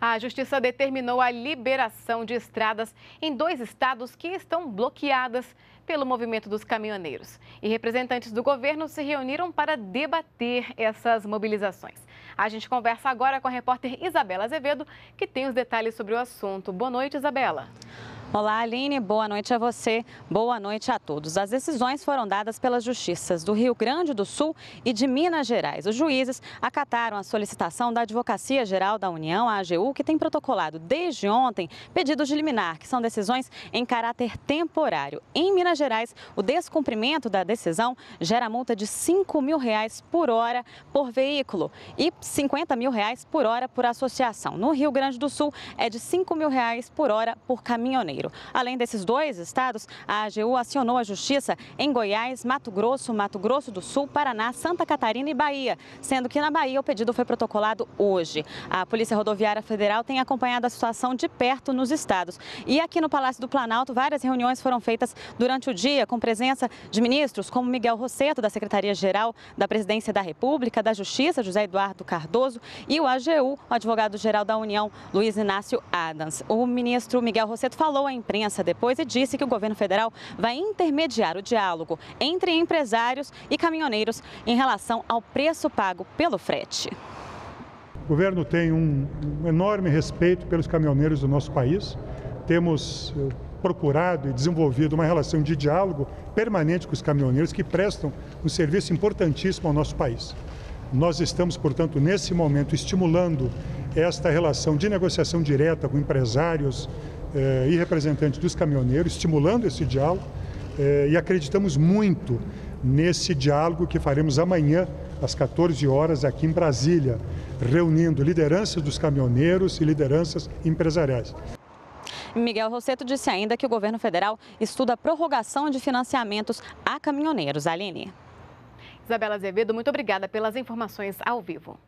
A Justiça determinou a liberação de estradas em dois estados que estão bloqueadas pelo movimento dos caminhoneiros. E representantes do governo se reuniram para debater essas mobilizações. A gente conversa agora com a repórter Isabela Azevedo, que tem os detalhes sobre o assunto. Boa noite, Isabela. Olá, Aline. Boa noite a você. Boa noite a todos. As decisões foram dadas pelas justiças do Rio Grande do Sul e de Minas Gerais. Os juízes acataram a solicitação da Advocacia Geral da União, a AGU, que tem protocolado desde ontem pedidos de liminar, que são decisões em caráter temporário. Em Minas Gerais, o descumprimento da decisão gera multa de 5 mil reais por hora por veículo e 50 mil reais por hora por associação. No Rio Grande do Sul, é de 5 mil reais por hora por caminhoneiro. Janeiro. Além desses dois estados, a AGU acionou a Justiça em Goiás, Mato Grosso, Mato Grosso do Sul, Paraná, Santa Catarina e Bahia, sendo que na Bahia o pedido foi protocolado hoje. A Polícia Rodoviária Federal tem acompanhado a situação de perto nos estados. E aqui no Palácio do Planalto, várias reuniões foram feitas durante o dia, com presença de ministros como Miguel Rosseto, da Secretaria-Geral da Presidência da República, da Justiça, José Eduardo Cardoso, e o AGU, o advogado-geral da União, Luiz Inácio Adams. O ministro Miguel Rosseto falou à imprensa depois e disse que o governo federal vai intermediar o diálogo entre empresários e caminhoneiros em relação ao preço pago pelo frete. O governo tem um, enorme respeito pelos caminhoneiros do nosso país. Temos eh, procurado e desenvolvido uma relação de diálogo permanente com os caminhoneiros que prestam um serviço importantíssimo ao nosso país. Nós estamos, portanto, nesse momento estimulando esta relação de negociação direta com empresários, eh, e representantes dos caminhoneiros, estimulando esse diálogo eh, e acreditamos muito nesse diálogo que faremos amanhã, às 14 horas, aqui em Brasília, reunindo lideranças dos caminhoneiros e lideranças empresariais. Miguel Rosseto disse ainda que o governo federal estuda a prorrogação de financiamentos a caminhoneiros. Aline. Isabela Azevedo, muito obrigada pelas informações ao vivo.